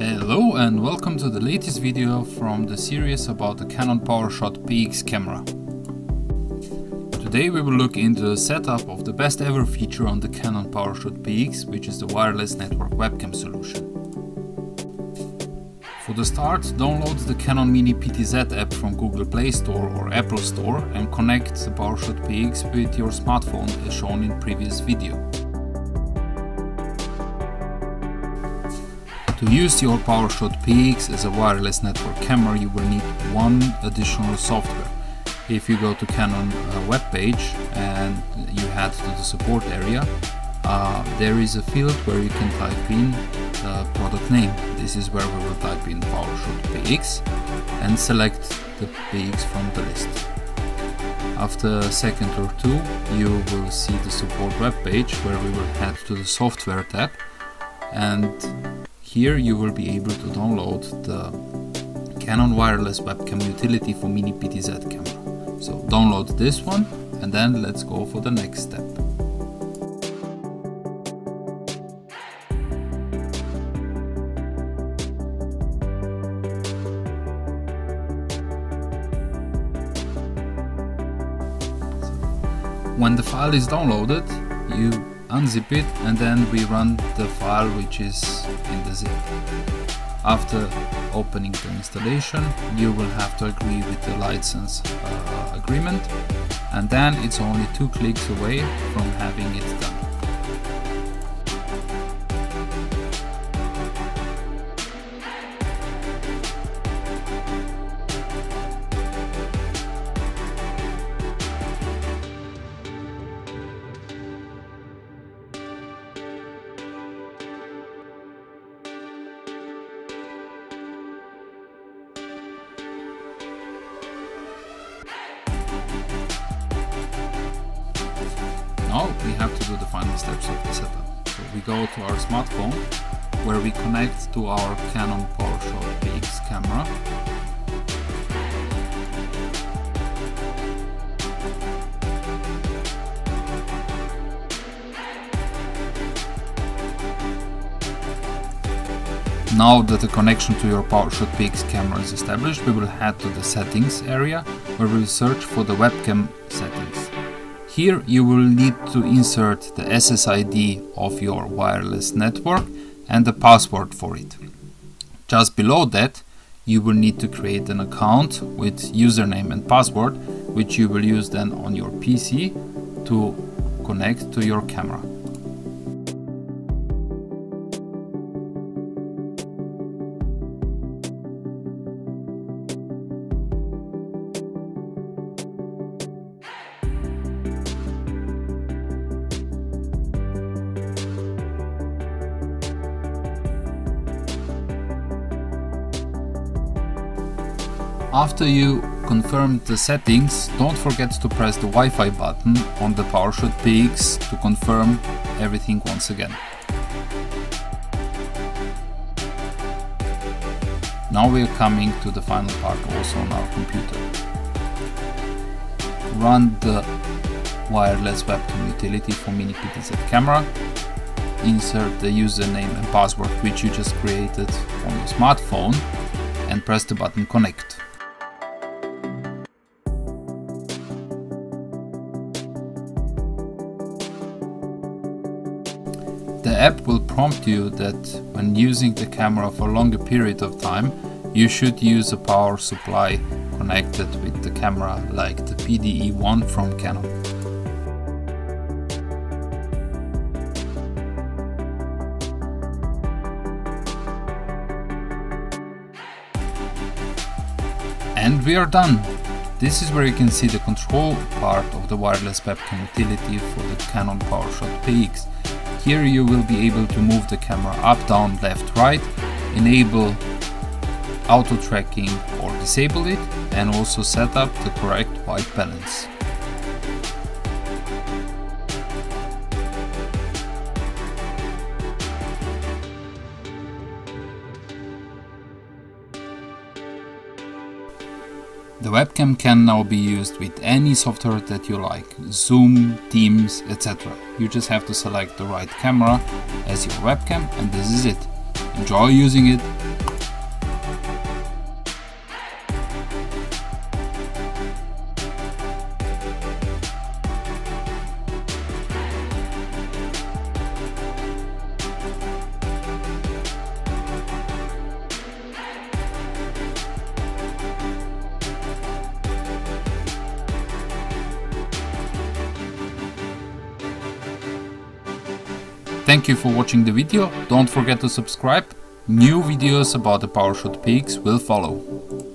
Hello and welcome to the latest video from the series about the Canon PowerShot PX camera. Today we will look into the setup of the best ever feature on the Canon PowerShot PX, which is the wireless network webcam solution. For the start, download the Canon Mini PTZ app from Google Play Store or Apple Store and connect the PowerShot PX with your smartphone as shown in previous video. To use your PowerShot PX as a wireless network camera you will need one additional software. If you go to Canon uh, webpage and you head to the support area, uh, there is a field where you can type in the product name. This is where we will type in PowerShot PX and select the PX from the list. After a second or two, you will see the support web page where we will head to the software tab and here you will be able to download the Canon wireless webcam utility for Mini PTZ camera. So download this one and then let's go for the next step. when the file is downloaded you unzip it and then we run the file which is in the zip. After opening the installation you will have to agree with the license uh, agreement and then it's only two clicks away from having it done Now we have to do the final steps of the setup. So we go to our smartphone where we connect to our Canon PowerShot PX camera. Now that the connection to your PowerShot PX camera is established, we will head to the settings area where we will search for the webcam settings. Here you will need to insert the SSID of your wireless network and the password for it. Just below that you will need to create an account with username and password which you will use then on your PC to connect to your camera. After you confirm the settings, don't forget to press the Wi-Fi button on the PowerShot PX to confirm everything once again. Now we are coming to the final part also on our computer. Run the wireless webcam utility for Mini PTZ camera. Insert the username and password which you just created on your smartphone and press the button connect. App will prompt you that when using the camera for a longer period of time, you should use a power supply connected with the camera like the PD-E1 from Canon. And we are done! This is where you can see the control part of the wireless webcam utility for the Canon PowerShot PX. Here you will be able to move the camera up, down, left, right, enable auto tracking or disable it and also set up the correct white balance. The webcam can now be used with any software that you like, Zoom, Teams, etc. You just have to select the right camera as your webcam and this is it. enjoy using it. Thank you for watching the video, don't forget to subscribe, new videos about the PowerShot PX will follow.